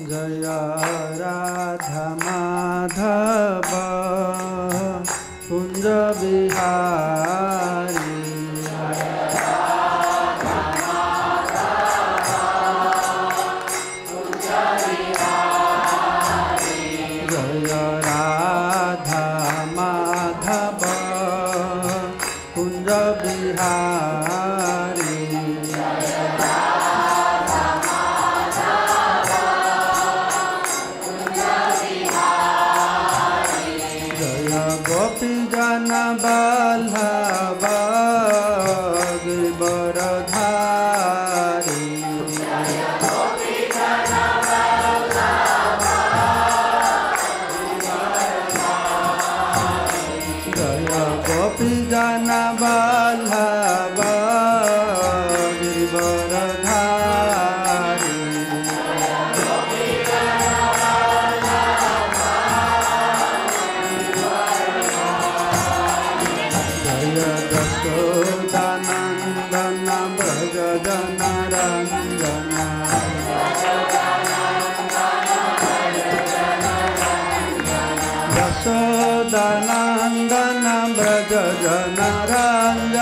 गया राधा राधमाधप पुन्द्रविहा रङ्गनाम ब्रज जनरङ्ग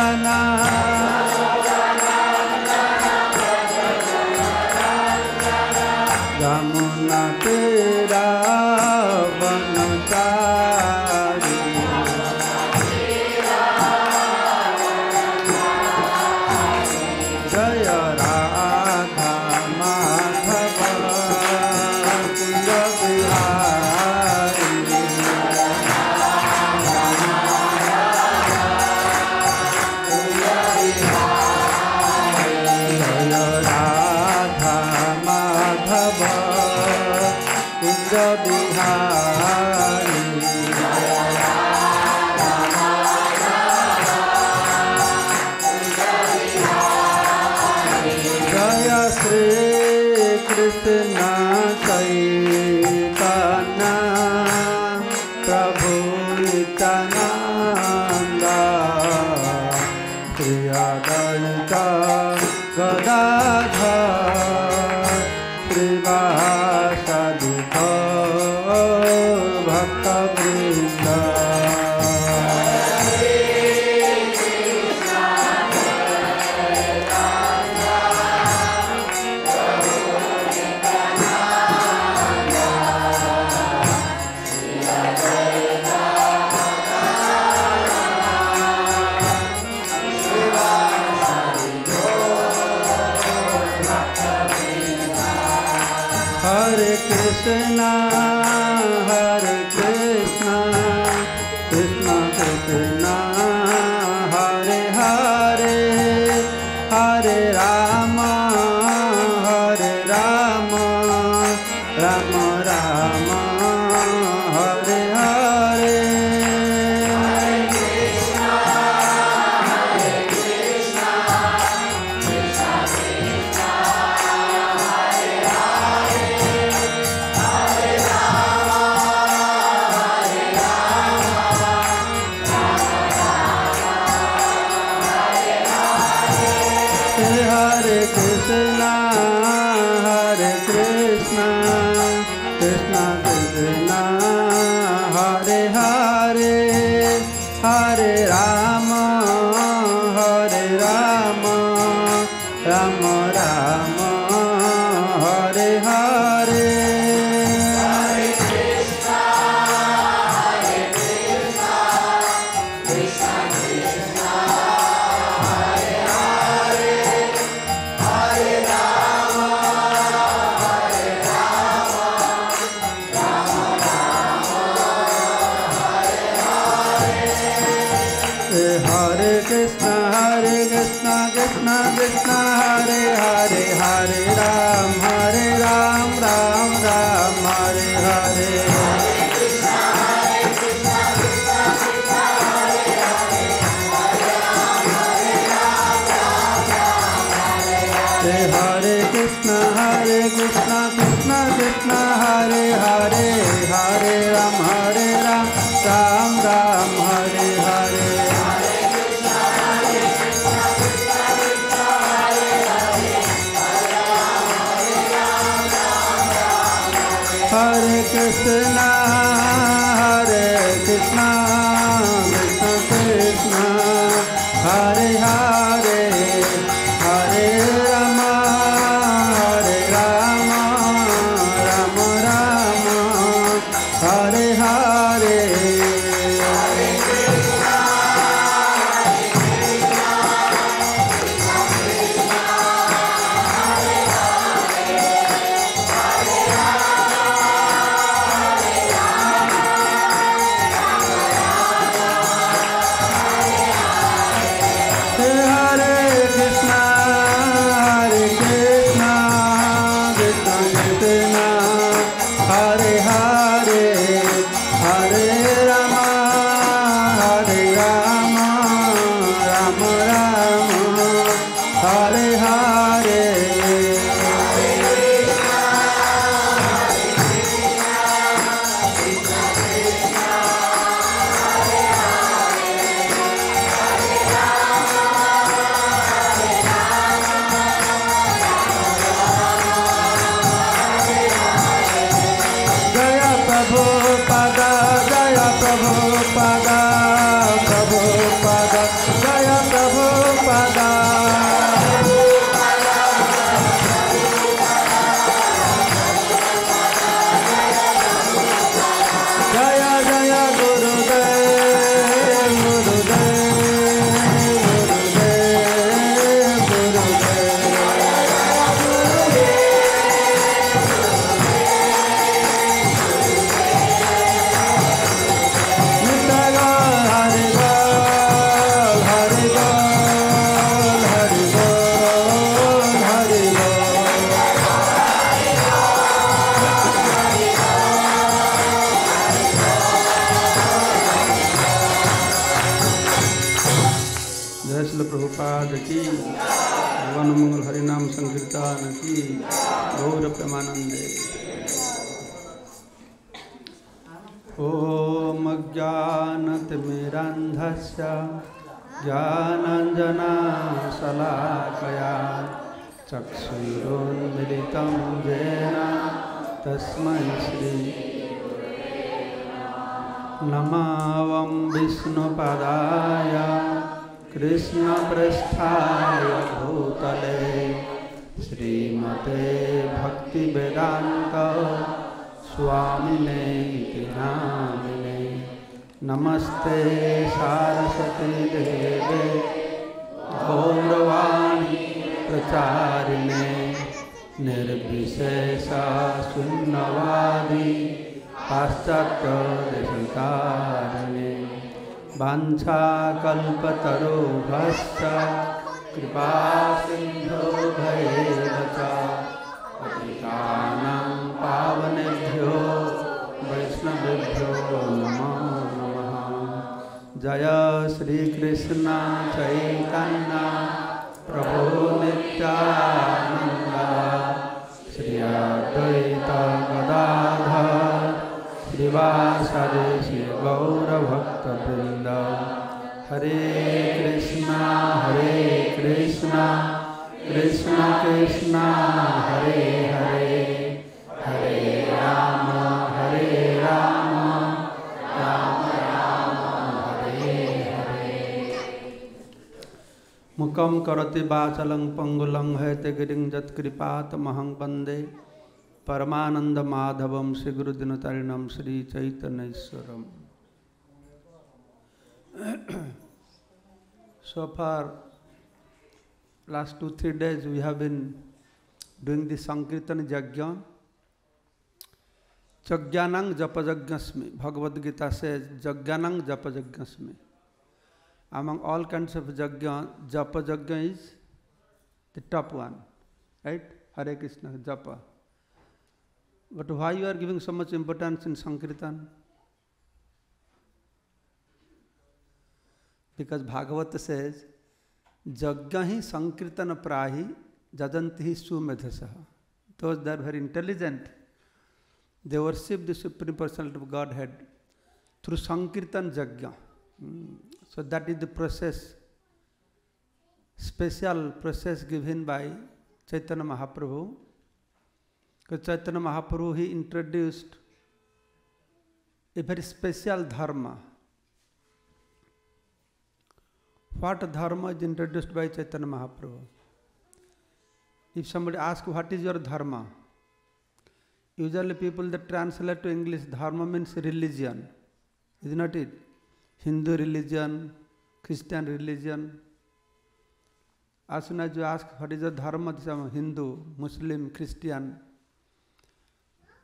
राम ज्ञानाञ्जनाशलाकया चक्षुरुन्मिलितं येन तस्मै श्री नमावं विष्णुपदाय कृष्णपृष्ठाय भूतले श्रीमते भक्तिवेदान्त स्वामिने इति नामिने नमस्ते सारस्वती देवे गौरवाणी प्रचारिणे निर्विशेषा सुन्नवादी पाश्चात्यदशकारिणे। वाञ्छाकल्पतरो कृपा सिंधु भयेव पावनेभ्यो वैष्णवेभ्यो जय श्रीकृष्ण चैतन्य प्रभो नित्यानन्द। श्री अद्वैत गदाधर, श्रीवासरे श्री गौरभक्तवृन्द। हरे कृष्णा हरे कृष्णा, कृष्ण कृष्ण, हरे हरे। कम करति बाचलंग पंगुल है ते कृपात महंग वंदे परमानंद Madhav Shri गुरुदिन तरिणम Shri चैतन्यश्वरम so far, last two, three days we have been doing the sankirtan yagya यज्ञानंग जपयज्ञस्मि Bhagavad Gita से यज्ञानंग जपयज्ञस्मि among all kinds of yajna japajajna is the top one right hare krishna japa but why you are giving so much importance in sankirtan because Bhagavata says, Jagya hi sankirtana prahi jajanti hi sumedhasaha. Those that very intelligent, they worship the Supreme Personality of Godhead through sankirtan jagya. Mm. So that is the process, special process given by Chaitanya Mahaprabhu. Because Chaitanya Mahaprabhu, he introduced a very special dharma. What dharma is introduced by Chaitanya Mahaprabhu? If somebody asks, What is your dharma? Usually, people that translate to English, dharma means religion. Is not it? Hindu religion Christian religion आसुना जो ask हर जो धर्म Hindu Muslim Christian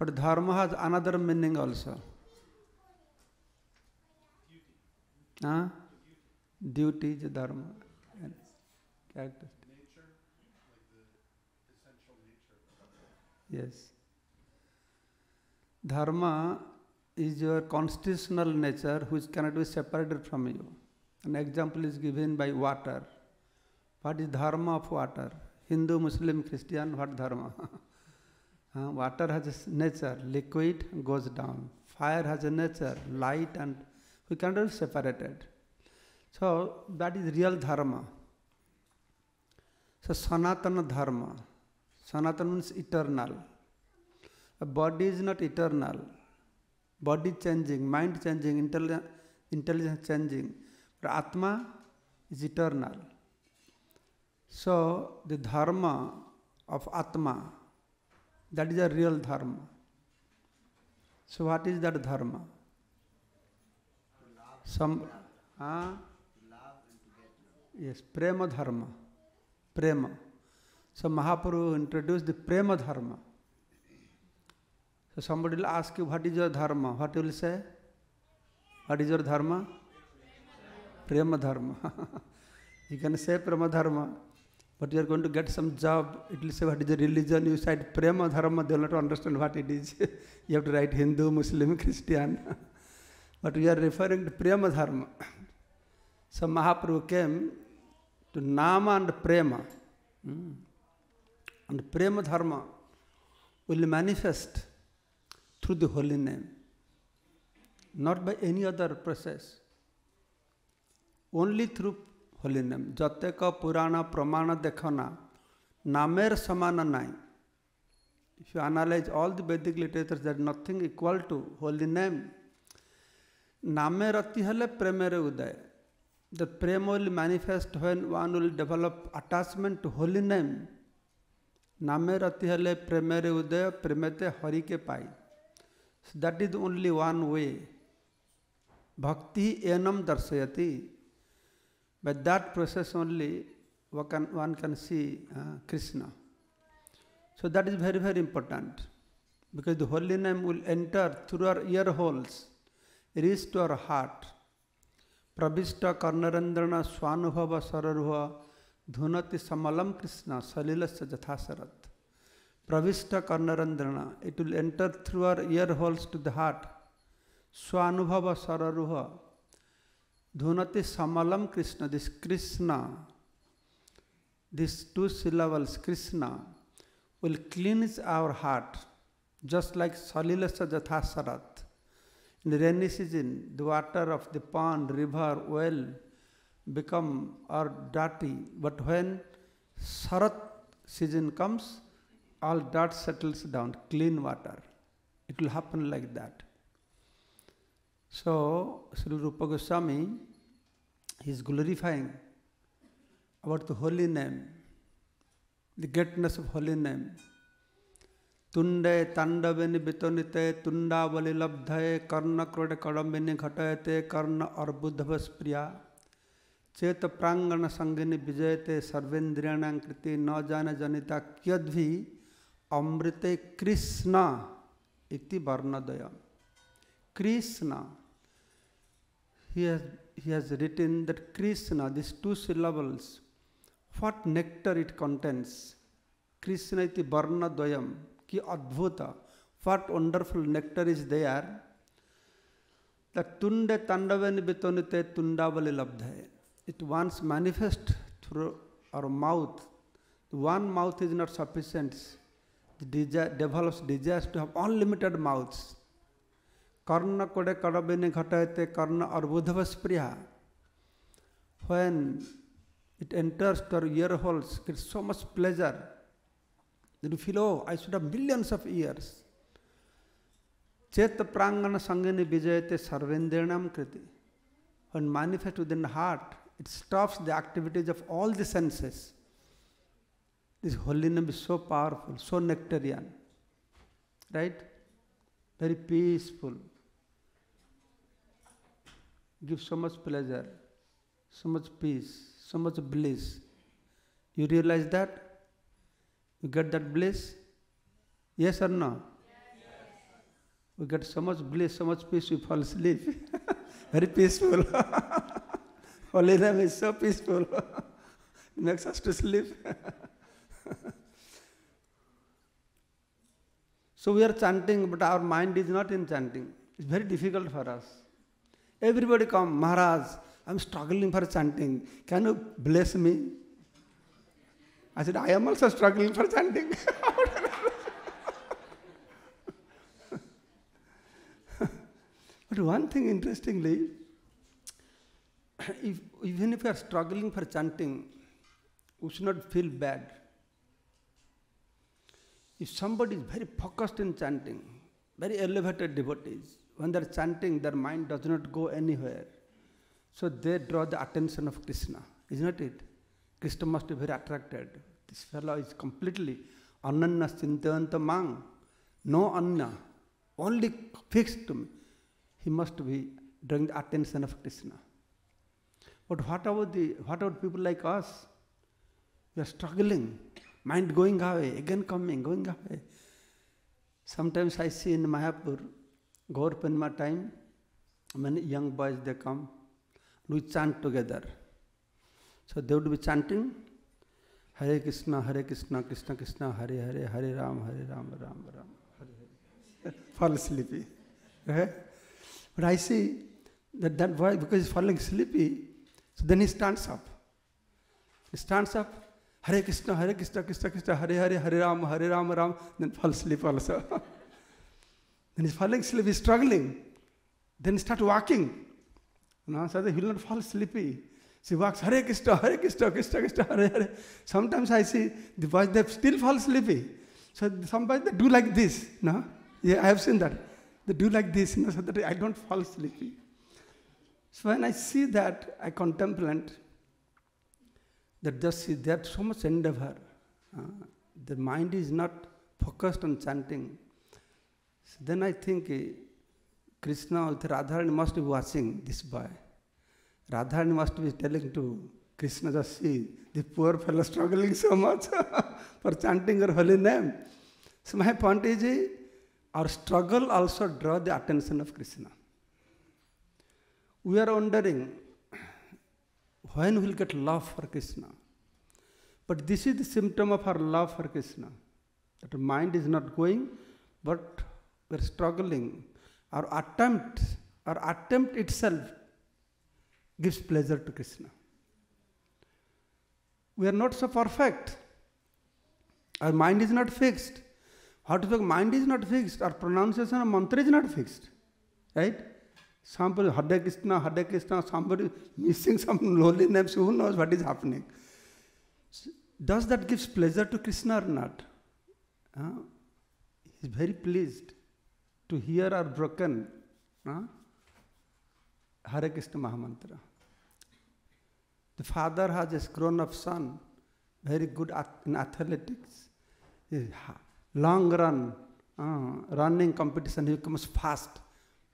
but धर्म हाज अनादर meaning also duty जो धर्म yes धर्म is your constitutional nature which cannot be separated from you. An example is given by water. What is dharma of water? Hindu, Muslim, Christian, what dharma? uh, water has a nature, liquid goes down. Fire has a nature, light, and we cannot be separated. So that is real dharma. So Sanatana dharma. Sanatana means eternal. A body is not eternal. Body changing mind changing intelligence changing और atma is eternal so the dharma of atma that is a real dharma so what is that धर्म सम yes प्रेम धर्म प्रेम सो महाप्रभु introduce the प्रेम धर्म So somebody will ask you, what is your dharma? What you will say? What is your dharma? Prema dharma. you can say prema dharma, but you are going to get some job. It will say, what is the religion? You said prema dharma, they will not understand what it is. you have to write Hindu, Muslim, Christian. but we are referring to prema dharma. So Mahaprabhu came to Nama and Prema. Hmm. And Prema Dharma will manifest through the holy name, not by any other process. Only through holy name. Jateka Purana Pramana Dekhana, Namer Samana Nai. If you analyze all the Vedic literature, there is nothing equal to holy name. Name rati hele premere uday. The prema will manifest when one will develop attachment to holy name. नामे रति हेले प्रेमेरे उदय प्रेमेते हरि के पाई So that is only one way. Bhakti enam darsayati. By that process only one can, one can see uh, Krishna. So that is very, very important. Because the holy name will enter through our ear holes, reach to our heart. Prabista Karnarandrana Swanubhava Sararubhava Dhunati Samalam Krishna Salila Sajathasarat. Pravishta Karnarandrana, it will enter through our ear holes to the heart. Swanubhava Sararuha Dhunati Samalam Krishna, this Krishna, these two syllables, Krishna, will cleanse our heart, just like Salilasa Jathasarat. In the rainy season, the water of the pond, river, well become or dirty, but when Sarat season comes, all dirt settles down, clean water. It will happen like that. So, Sri Rupa Goswami is glorifying about the holy name, the greatness of holy name. Tunde tandavini bitonite tundavali labdhaye karna krode kadambini ghatayate karna arbudhavas priya चेत प्रांगण संगिनी विजयते सर्वेन्द्रियाणाकृति न जान जनिता क्यद्भि अमृते कृष्ण इति वर्णदय Krishna. He has, he has written that Krishna, these two syllables, what nectar it contains. Krishna iti varna dvayam, ki adbhuta, what wonderful nectar is there. The tunde tandavani betonite tundavali labdhaye. It once manifests through our mouth. One mouth is not sufficient. Develops desires to have unlimited mouths. Karna kode kadabini ghatayate karna arbudhavas priya. When it enters to our ear holes, it's so much pleasure. Then you feel, oh, I should have millions of ears. Chet prangana sangani vijayate sarvendranam kriti. When manifest within the heart, it stops the activities of all the senses. This holy name is so powerful, so nectarian. Right? Very peaceful. Gives so much pleasure, so much peace, so much bliss. You realize that? You get that bliss? Yes or no? We get so much bliss, so much peace, we fall asleep. Very peaceful. Holy name is so peaceful. it makes us to sleep. so we are chanting, but our mind is not in chanting. It's very difficult for us. Everybody come, Maharaj, I'm struggling for chanting. Can you bless me? I said, I am also struggling for chanting. but one thing interestingly, if, even if you are struggling for chanting, we should not feel bad. If somebody is very focused in chanting, very elevated devotees, when they're chanting, their mind does not go anywhere. So they draw the attention of Krishna, isn't it? Krishna must be very attracted. This fellow is completely ananya chintayanta mang, no anna, only fixed to me. He must be drawing the attention of Krishna. But what about the what about people like us? We are struggling, mind going away, again coming, going away. Sometimes I see in Mayapur, Gaur time, many young boys they come, we chant together. So they would be chanting Hare Krishna, Hare Krishna, Krishna Krishna, Hare Hare, Hare Ram, Hare Ram, Ram Ram, Hare Hare. Fall sleepy. Right? But I see that that boy, because he's falling sleepy, so then he stands up. He stands up, Hare Krishna, Hare Krishna, Krishna Krishna, Hare Hare, Hare Ram, Hare Ram, Ram, then fall asleep also. then he's falling asleep, he's struggling. Then he start walking. No, so that he will not fall sleepy. She walks, Hare Krishna, Hare Krishna, Krishna Krishna, Hare Hare. Sometimes I see the boys, they still fall sleepy. So some they do like this. No? Yeah, I have seen that. They do like this, you know, so that I don't fall sleepy. So when I see that, I contemplate that just see there's so much endeavor. Uh, the mind is not focused on chanting. So then I think uh, Krishna with Radharani must be watching this boy. Radharani must be telling to Krishna, just see, the poor fellow struggling so much for chanting your holy name. So my point is, uh, our struggle also draw the attention of Krishna. We are wondering when we'll get love for Krishna. But this is the symptom of our love for Krishna. That our mind is not going, but we're struggling. Our attempt, our attempt itself gives pleasure to Krishna. We are not so perfect. Our mind is not fixed. How to talk? Mind is not fixed. Our pronunciation of mantra is not fixed. Right? Somebody, Hare Krishna, Hare Krishna, somebody missing some lowly names, who knows what is happening. Does that gives pleasure to Krishna or not? Uh, he is very pleased to hear our broken uh, Hare Krishna Mahamantra. The father has a grown up son, very good at, in athletics. Long run, uh, running competition, he becomes fast.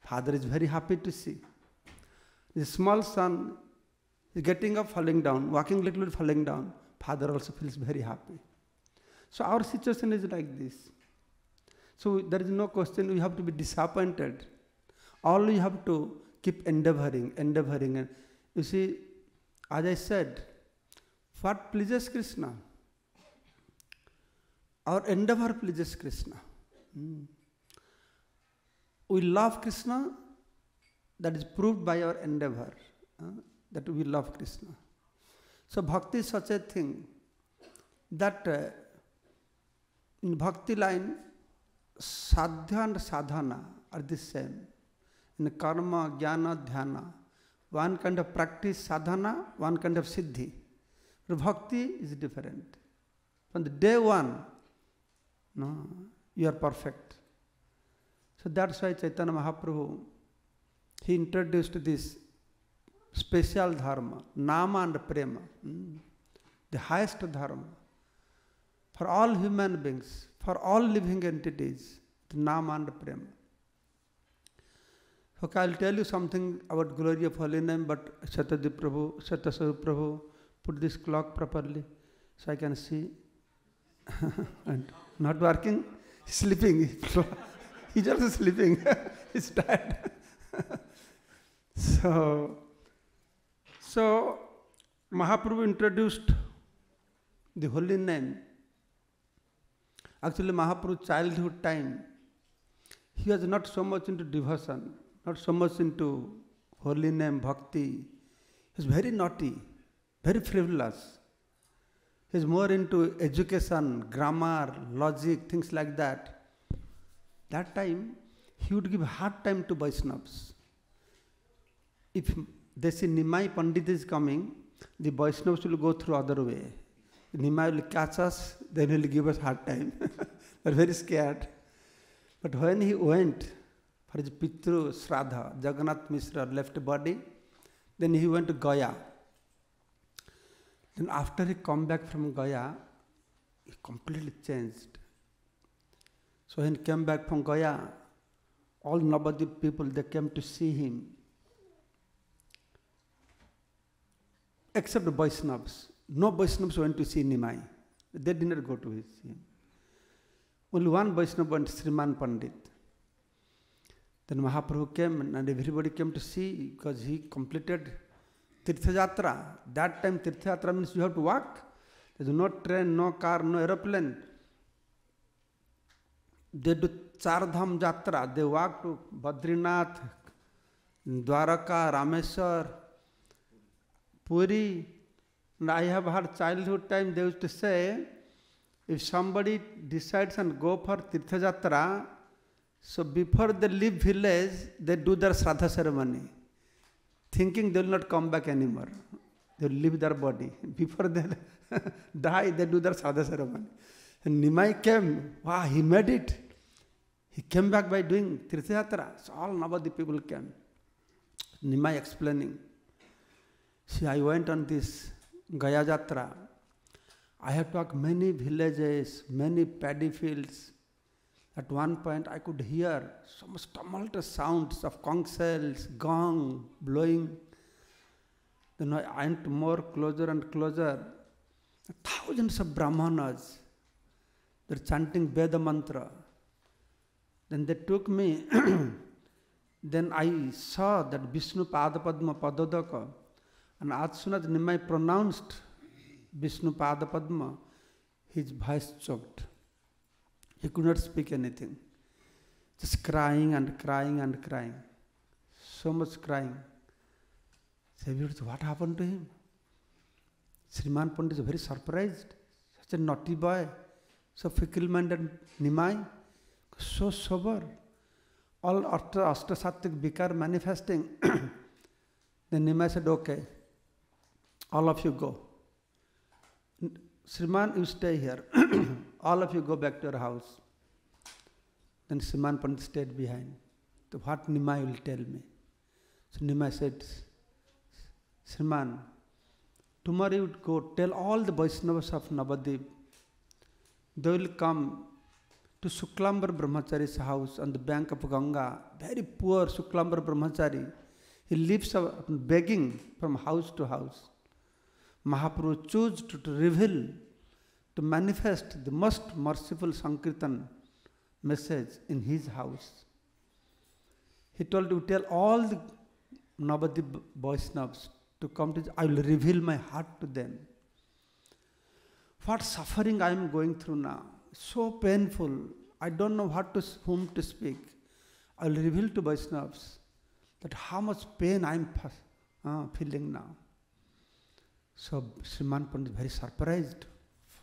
Father is very happy to see. The small son is getting up, falling down, walking little bit, falling down. Father also feels very happy. So our situation is like this. So there is no question we have to be disappointed. All we have to keep endeavoring, endeavoring. And you see, as I said, what pleases Krishna? Our endeavor pleases Krishna. Hmm. We love Krishna, that is proved by our endeavor uh, that we love Krishna. So, bhakti is such a thing that uh, in bhakti line, sadhya and sadhana are the same. In karma, jnana, dhyana, one kind of practice sadhana, one kind of siddhi. But bhakti is different. From the day one, no, you are perfect. So that's why Chaitanya Mahaprabhu, he introduced this special dharma, nama and prema, mm, the highest dharma for all human beings, for all living entities, the nama and prema. Okay, I'll tell you something about glory of holy name, but Shatadip Prabhu, Shatasaru Prabhu, put this clock properly so I can see. and not working, sleeping. He's also sleeping. He's tired. so, so Mahaprabhu introduced the holy name. Actually, Mahaprabhu's childhood time, he was not so much into devotion, not so much into holy name, bhakti. He was very naughty, very frivolous. He was more into education, grammar, logic, things like that. That time, he would give hard time to Vaishnavas. If they see Nimai Pandit is coming, the Vaishnavas will go through other way. Nimai will catch us, then he will give us hard time. They're very scared. But when he went for his Pitru Sradha, Jagannath Mishra left body, then he went to Gaya. Then after he come back from Gaya, he completely changed. So when he came back from Gaya, all Navadip people, they came to see him. Except the Vaishnavas. No Vaishnavas went to see Nimai. They did not go to see him. Only one Vaishnava went, Sriman Pandit. Then Mahaprabhu came and everybody came to see because he completed Tirtha Jatra. That time Tirtha Jatra means you have to walk. There's no train, no car, no aeroplane. डेढ़ चार धाम यात्रा देवाग Badrinath, Dwarka, Rameshwar, Puri I have her childhood time they to say if somebody decides and go for tirtha yatra so before they leave village they do their shraddha ceremony thinking they will not come back any more they leave their body before they die do their shraddha ceremony And Nimai came, wow, he made it. He came back by doing Tirtha Jatra. So all Navadip people came. Nimai explaining. See, I went on this Gaya Jatra. I have talked many villages, many paddy fields. At one point, I could hear so much tumultuous sounds of conch shells, gong blowing. Then I went more closer and closer. Thousands of brahmanas, they're chanting Veda mantra. Then they took me. then I saw that Vishnu Padapadma Padodaka. And as soon as Nimai pronounced Vishnu Padapadma, his voice choked. He could not speak anything. Just crying and crying and crying. So much crying. Savior, what happened to him? Sriman Pandit is very surprised. Such a naughty boy, so fickle-minded Nimai, so sober. All after Ashtasattvic Vikar manifesting. then Nimai said, okay, all of you go. Sriman, you stay here. all of you go back to your house. Then Sriman Pandit stayed behind. So what Nimai will tell me? So Nimai said, Sriman, tomorrow you would go tell all the Vaishnavas of Navadip. They will come to Suklambar Brahmachari's house on the bank of Ganga. Very poor Suklambar Brahmachari. He lives begging from house to house. Mahaprabhu chose to, to reveal, to manifest the most merciful Sankirtan message in his house. He told to tell all the Navadip Vaishnavas to come to, I will reveal my heart to them. What suffering I am going through now, so painful. I don't know what to whom to speak. I will reveal to Vaishnavas that how much pain I am uh, feeling now. So Sriman Pandit is very surprised.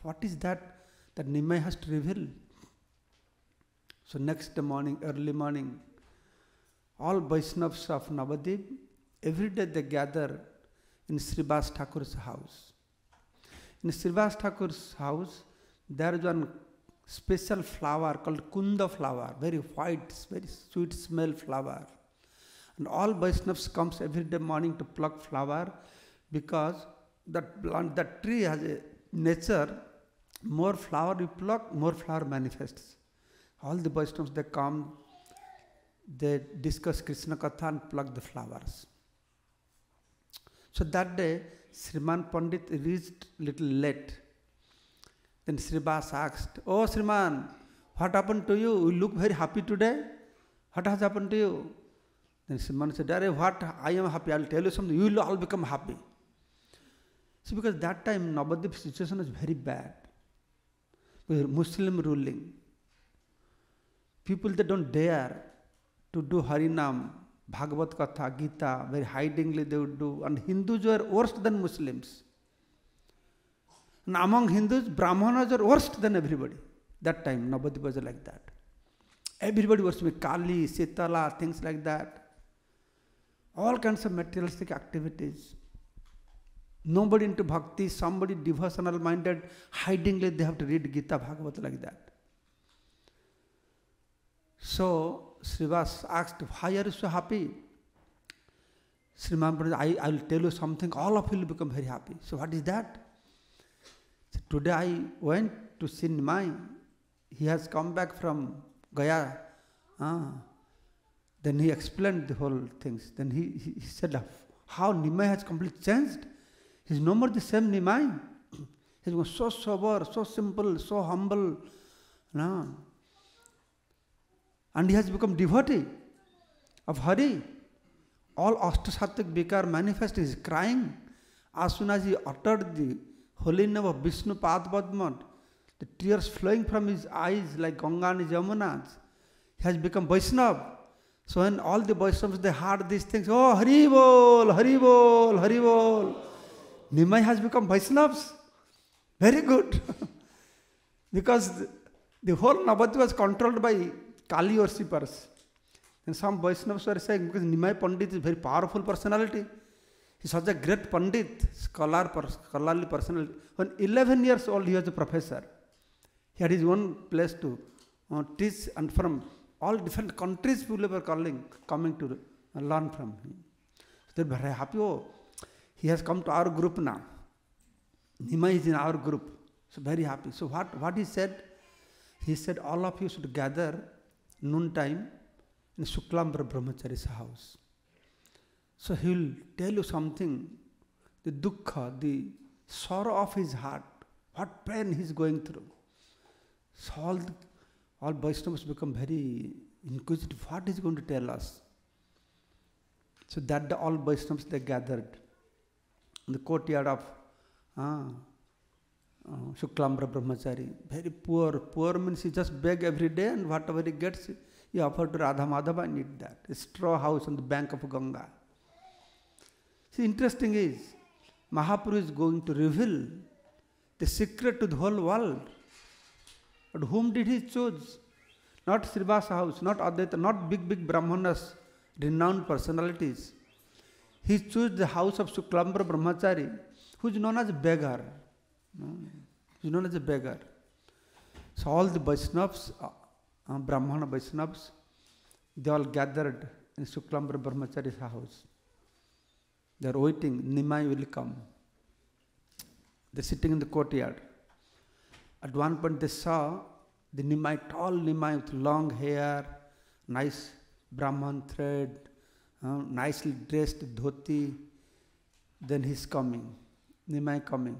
What is that that Nimai has to reveal? So next morning, early morning, all Vaishnavas of Navadip, every day they gather in Srivas Thakur's house. In Srivas Thakur's house, there is one special flower called kunda flower, very white, very sweet smell flower. And all Vaishnavas comes every day morning to pluck flower because that plant, that tree has a nature, more flower you pluck, more flower manifests. All the Vaishnavas they come, they discuss Krishna Katha and pluck the flowers. So that day, Sriman Pandit reached little late. Then Srivas asked, Oh Sriman, what happened to you? You look very happy today. What has happened to you? Then Sriman said, Are what? I am happy. I'll tell you something. You will all become happy. See, because that time Navadip situation was very bad. With Muslim ruling. People that don't dare to do Harinam, Bhagavad Katha, Gita, very hidingly they would do. And Hindus were worse than Muslims. And among Hindus, Brahmanas are worse than everybody. That time, Navadip was like that. Everybody was with Kali, Sitala, things like that. All kinds of materialistic activities. Nobody into bhakti, somebody devotional minded, hidingly they have to read Gita Bhagavad like that. So Srivas asked, Why are you so happy? Sriman I, I will tell you something, all of you will become very happy. So what is that? So today I went to see Nimai. He has come back from Gaya. Ah. Then he explained the whole things. Then he, he, he said how Nimai has completely changed. He's no more the same Nimai. He's so sober, so simple, so humble. No. And he has become devotee of Hari. All Ashtasattvic Vikar manifest is crying. As soon as he uttered the holy name of Vishnu Padma, the tears flowing from his eyes like Ganga and Yamunas. He has become Vaishnava. So when all the Vaishnavas they heard these things, oh Hari Bol, Hari Bol, Hari Bol. Nimai has become Vaishnavas. Very good. because the, the whole Navadvip was controlled by Kali और सी purse. In some Vaishnava स्वर because Nimai Pandit is very powerful personality he was a great pandit scholar scholarly personality one eleven years old he was a professor he had is one place to teach and from all different countries people are calling coming to learn from him so they're very happy oh he has come to our group ना Nimai is in our group so very happy so what what he said he said all of you should gather noon time in Shuklambra Brahmachari's house. So he will tell you something, the dukkha, the sorrow of his heart, what pain he is going through. So all, the, all Vaishnavas become very inquisitive. What is going to tell us? So that all Vaishnavas they gathered in the courtyard of ah, Shuklambar Brahmachari very poor poor mean you just beg every day and whatever he gets you offer to Radha Madhav I need that straw house on the bank of Ganga see interesting is महापुरु is going to reveal the secret to the whole world but whom did he choose not Shrivas house not Advaita not big big Brahmanas renowned personalities he choose the house of Shuklambar Brahmachari who is known as beggar No, he is known as a beggar. So all the Vaishnavas, uh, uh, Brahmana Vaishnavas, they all gathered in Shuklambra Brahmachari's house. They are waiting, Nimai will come. They're sitting in the courtyard. At one point they saw the Nimai, tall Nimai with long hair, nice Brahman thread, uh, nicely dressed dhoti. Then he's coming, Nimai coming.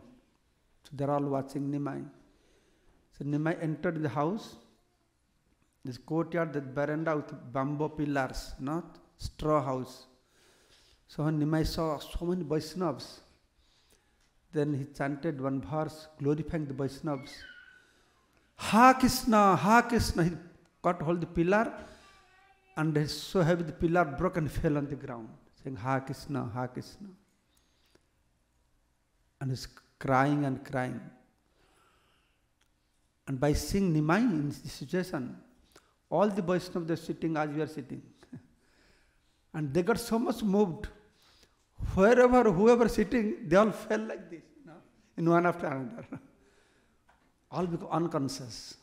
So they're all watching Nimai. So Nimai entered the house, this courtyard, that veranda with bamboo pillars, not straw house. So when Nimai saw so many Vaishnavas, then he chanted one verse glorifying the Vaishnavas. Ha Krishna, Ha Krishna. He got hold the pillar and so heavy the pillar broke and fell on the ground, saying Ha Krishna, Ha Krishna. And he's crying and crying. And by seeing Nimai in this situation, all the Vaishnavas are sitting as we are sitting. and they got so much moved. Wherever, whoever sitting, they all fell like this, in one after another. all become unconscious.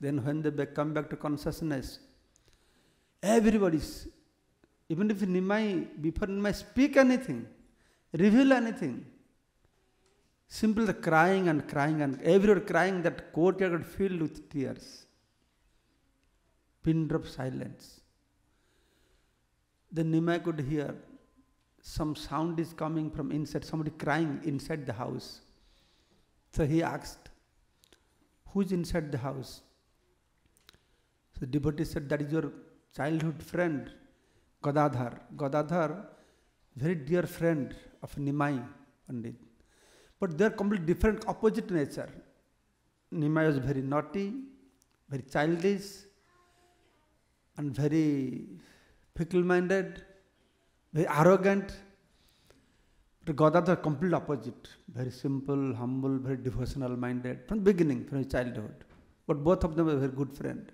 Then when they come back to consciousness, everybody's, even if Nimai, before Nimai speak anything, reveal anything, simply the crying and crying and everyone crying, that courtyard got filled with tears. Pin drop silence. Then Nimai could hear some sound is coming from inside, somebody crying inside the house. So he asked, Who's inside the house? So the devotee said, That is your childhood friend, Gadadhar. Gadadhar, very dear friend of Nimai Pandit. But they are completely different, opposite nature. Nimai was very naughty, very childish, and very fickle minded, very arrogant. But Gadadhar complete opposite, very simple, humble, very devotional minded from the beginning, from his childhood. But both of them were very good friend.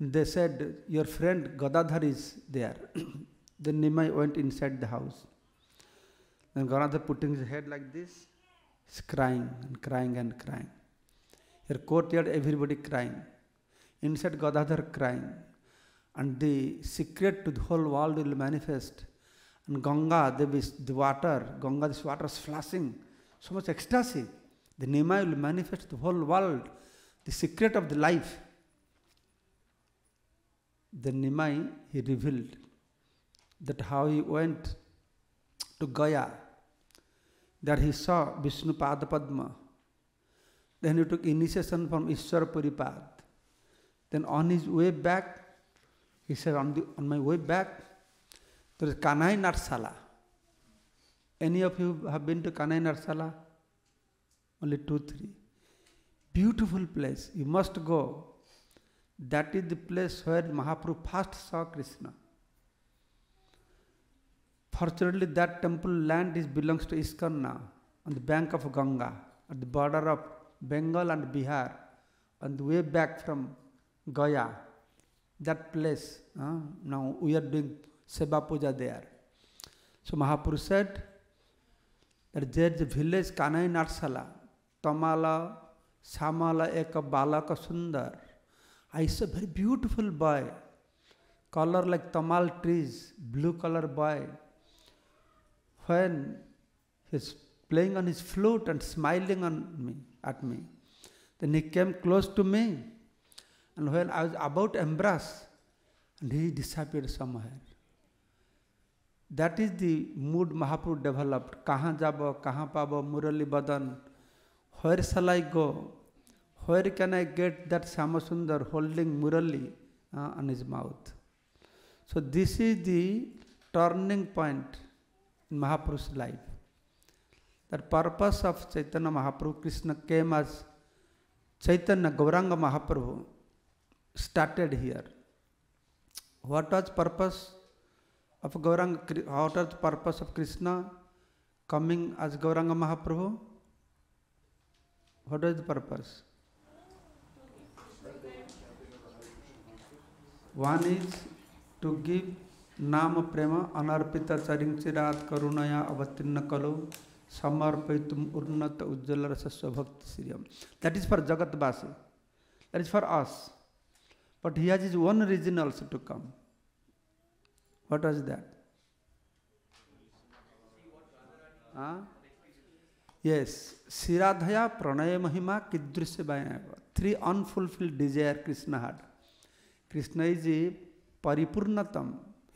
They said, Your friend Gadadhar is there. then Nimai went inside the house. Then Gadadhar putting his head like this, he's crying and crying and crying. Here courtyard, everybody crying. Inside Gadadhar crying. And the secret to the whole world will manifest. And Ganga, the, the water, Ganga, this water is flashing. So much ecstasy. The Nimai will manifest the whole world. The secret of the life. Then Nimai, he revealed that how he went to Gaya, that he saw Vishnu Pada. Then he took initiation from Ishwar Puripad. Then on his way back, he said, on, the, on my way back, there is Kanai Natshala. Any of you have been to Kanai Natshala? Only two, three. Beautiful place. You must go. That is the place where Mahaprabhu first saw Krishna. Fortunately, that temple land is belongs to now, on the bank of Ganga, at the border of Bengal and Bihar, on the way back from Gaya. That place, uh, now we are doing Seva Puja there. So Mahaprabhu said that there is a village Kanai Natshala, Tamala, Samala Eka Balaka Sundar. I saw a very beautiful boy, color like tamal trees, blue color boy. When he's playing on his flute and smiling on me, at me, then he came close to me, and when I was about to embrace, and he disappeared somewhere. That is the mood Mahaprabhu developed. Kahan jabo, kahan pabo, murali badan. Where shall I go? Where can I get that Shyamasundar holding Murali uh, on his mouth? So this is the turning point in Mahaprabhu's life. The purpose of Chaitanya Mahaprabhu, Krishna came as Chaitanya Gauranga Mahaprabhu, started here. What was purpose of Gauranga, what was purpose of Krishna coming as Gauranga Mahaprabhu? What was the purpose? One is to give Nama Prema Anarpita Charinchirat Karunaya Avatirna Kalu Samarpaitum Urnata Ujjala Rasa Swabhakti Sriyam. That is for Jagat Basi. That is for us. But he has his one reason also to come. What was that? Huh? Yes, Siradhaya Pranaya Mahima Kidrisya Vayanava. Three unfulfilled desire Krishna had. Krishna is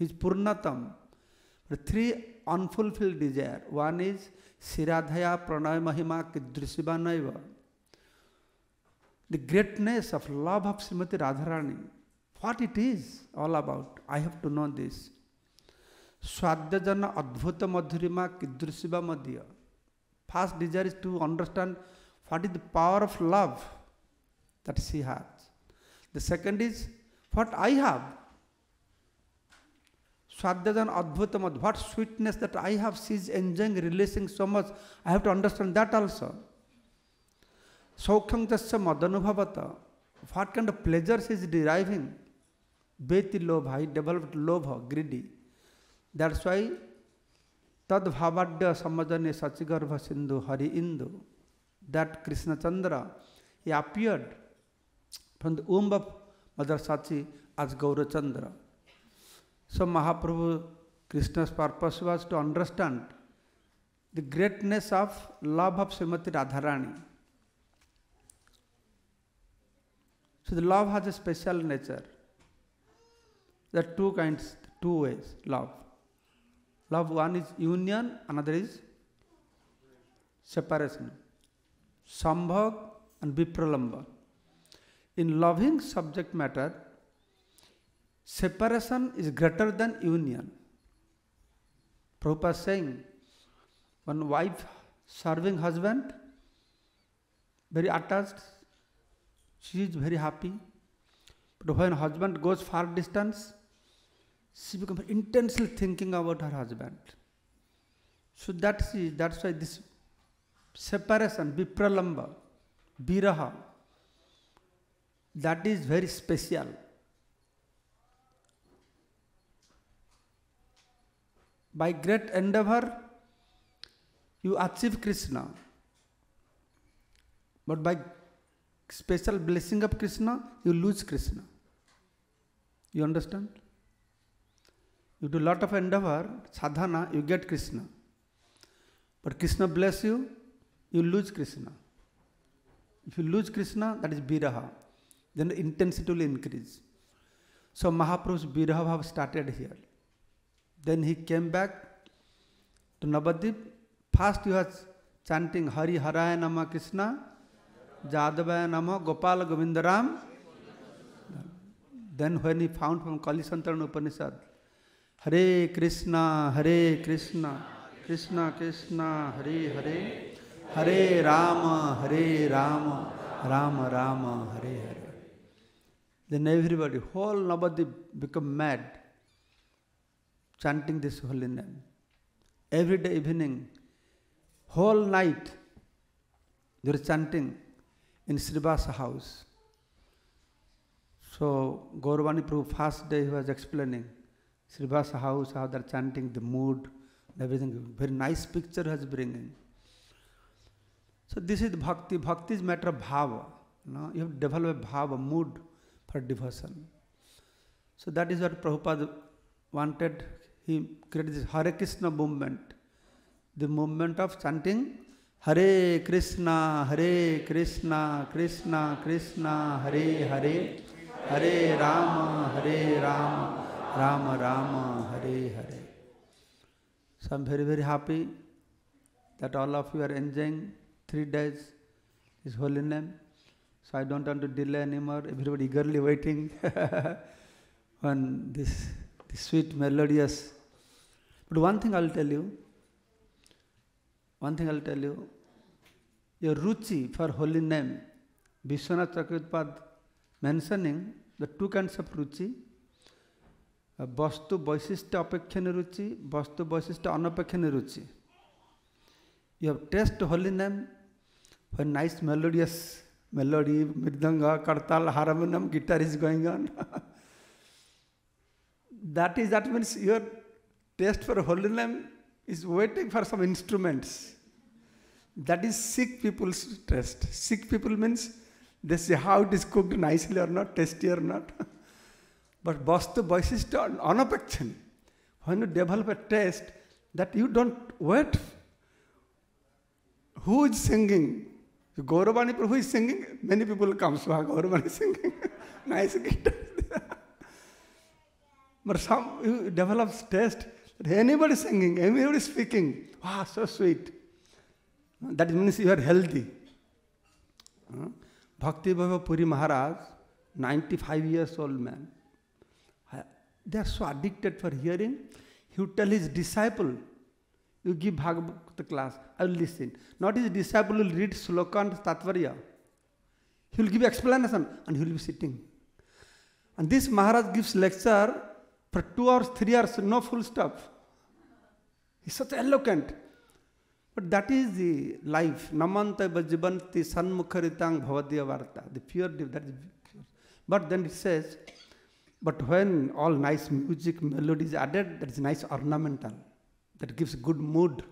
a paripurnatam, he is purnatam. Three unfulfilled desire. One is Siradhaya Pranaya Mahima Kidrishivanaiva. The greatness of love of Srimati Radharani. What it is all about. I have to know this. Swadhyajana Adbhuta Madhurima Kidrishiva Madhya. First desire is to understand what is the power of love that she has. The second is what I have. Swadhyajan Adbhutamad, what sweetness that I have, she is enjoying, releasing so much. I have to understand that also. Saukhang Jasya Madanubhavata, what kind of pleasure she is deriving. Beti Lobha, he developed Lobha, greedy. That's why Tad Bhavadya Samajane Sachigarbha Sindhu Hari Indu, that Krishna Chandra, he appeared from the womb of Mother Sachi as Gaurachandra. So Mahaprabhu Krishna's purpose was to understand the greatness of love of Srimati Radharani. So the love has a special nature. There are two kinds, two ways, love. Love one is union, another is separation. Sambhag and Vipralamba. In loving subject matter, separation is greater than union. Prabhupada saying, one wife serving husband, very attached, she is very happy. But when husband goes far distance, she becomes intensely thinking about her husband. So that's, that's why this separation, vipralamba, viraha, that is very special. By great endeavor, you achieve Krishna. But by special blessing of Krishna, you lose Krishna. You understand? You do lot of endeavor, sadhana, you get Krishna. But Krishna bless you, you lose Krishna. If you lose Krishna, that is viraha. Then the intensity will increase. So Mahaprabhu's viraha have started here. Then he came back to Navadip. First he was chanting Hari Haraya Nama Krishna, Jadavaya Nama Gopal Govindaram. Then when he found from Kali Santaran Upanishad, Hare Krishna, Hare Krishna, Krishna Krishna, Hare Hare, Hare Rama, Hare Rama, Rama Rama, Hare Hare. Then everybody, whole Navadip become mad, chanting this holy name. Every day evening, whole night, they were chanting in Srivasa house. So Gauravani Prabhu first day he was explaining Srivasa house, how they're chanting, the mood, everything. Very nice picture he was bringing. So this is bhakti. Bhakti is matter of bhava. No? You have to develop a bhava, mood for devotion. So that is what Prabhupada wanted. He created this Hare Krishna movement. The movement of chanting Hare Krishna, Hare Krishna, Krishna Krishna, Hare Hare, Hare Rama, Hare Rama, Rama Rama, Hare Hare. So I'm very, very happy that all of you are enjoying three days His holy name. So I don't want to delay anymore. Everybody eagerly waiting on this, this sweet melodious. But one thing I'll tell you, one thing I'll tell you, your ruchi for holy name, Vishwanath Chakravartipad mentioning the two kinds of ruchi, vastu वैशिष्ट्य अपेक्षण ruchi, vastu वैशिष्ट्य अनपेक्षण ruchi. You have taste holy name for nice melodious melody mridanga kartal harmonium guitar is going on that is that means your taste for holy is waiting for some instruments. That is sick people's taste. Sick people means they see how it is cooked nicely or not, tasty or not. but vastu vaisishta anapekshan. When you develop a taste that you don't wait. Who is singing? Gauravani Prabhu is singing, many people come, so Gauravani is singing. nice guitar. but some you develop taste anybody singing, anybody speaking. Wow, so sweet. That means you are healthy. Bhakti Bhava Puri Maharaj, 95 years old man. They are so addicted for hearing. He would tell his disciple, you give Bhagavad class, I will listen. Not his disciple will read Sloka and Tatvarya. He will give explanation and he will be sitting. And this Maharaj gives lecture for two hours, three hours, no full stop. He's such eloquent. But that is the life. Namanta bajibanti sanmukharitang bhavadya varta. The pure, that is pure. But then it says, but when all nice music, melodies added, that is nice ornamental. That gives good mood.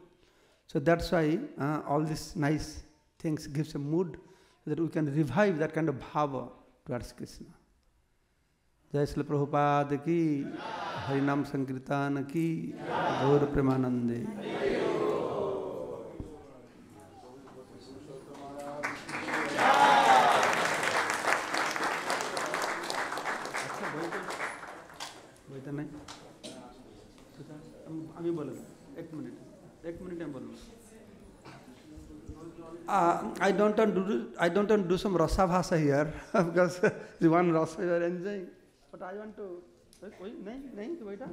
So that's why uh, all these nice things gives a mood that we can revive that kind of bhava towards Krishna. जय श्री प्रभुपाद की। हरिनाम संकीर्तन की। गौर प्रेमानंदे। अच्छा, आम्ही तो, तो अच्छा, बोला एक मिनिट एक मिनिट आम्ही बोलू I don't do I don't do some रसा भाषा here because one but I want to नहीं नहीं तो बेटा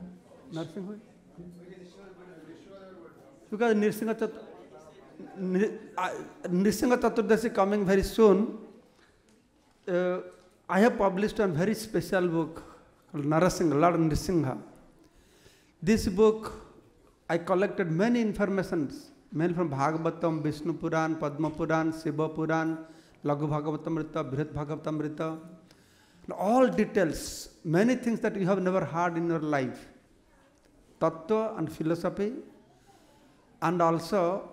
नर्सिंग हो because Nrisimha Nrisimha Chaturdashi coming very soon I have publish a very special book Narsingh lord Nrisimha this book I collected many information main from Bhagavatam Vishnu Purana Padma Purana Shiva Purana Laghu Bhagavatamrita Brihat भागवतमृत all details, many things that you have never heard in your life. Tattva and philosophy, and also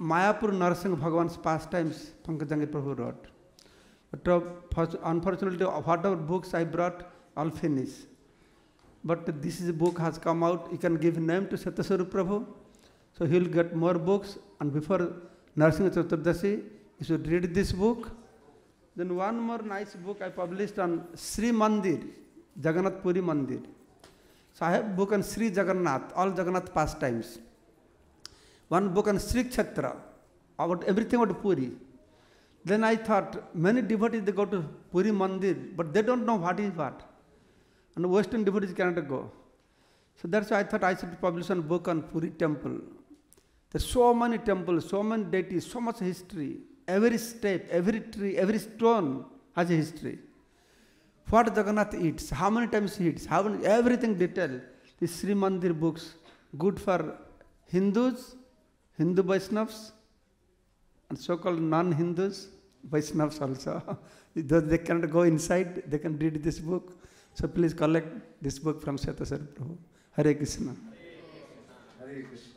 Mayapur Narsingh Bhagavan's pastimes, Pankajanghri Prabhu wrote. But uh, unfortunately, whatever books I brought, all finished. But this is a book has come out. You can give name to Satyaswarup Prabhu. So he will get more books. And before Narsingh Chaturdashi, you should read this book. Then one more nice book I published on Sri Mandir, Jagannath Puri Mandir. So I have book on Sri Jagannath, all Jagannath pastimes. One book on Sri Kshetra, about everything about Puri. Then I thought many devotees they go to Puri Mandir, but they don't know what is what. And Western devotees cannot go. So that's why I thought I should publish one book on Puri temple. There's so many temples, so many deities, so much history. Every step, every tree, every stone has a history. What Jagannath eats, how many times he eats, how many, everything detailed. These Sri Mandir books, good for Hindus, Hindu Vaishnavas, and so-called non-Hindus, Vaishnavas also. Though they cannot go inside, they can read this book. So please collect this book from Satyasar Prabhu. Hare Krishna. Hare Krishna.